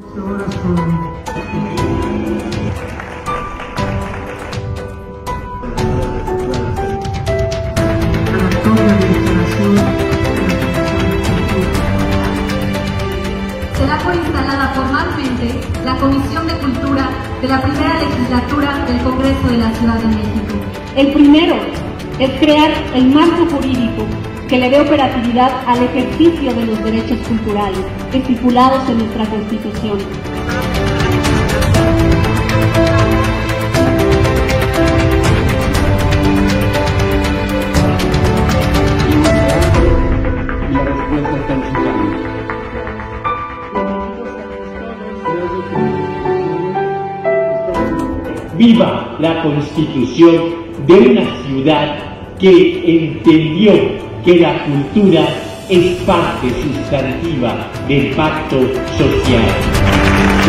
Será por instalada formalmente la Comisión de Cultura de la primera legislatura del Congreso de la Ciudad de México. El primero es crear el marco jurídico que le dé operatividad al ejercicio de los derechos culturales estipulados en nuestra Constitución. Viva la constitución de una ciudad que entendió que la cultura es parte sustantiva del pacto social.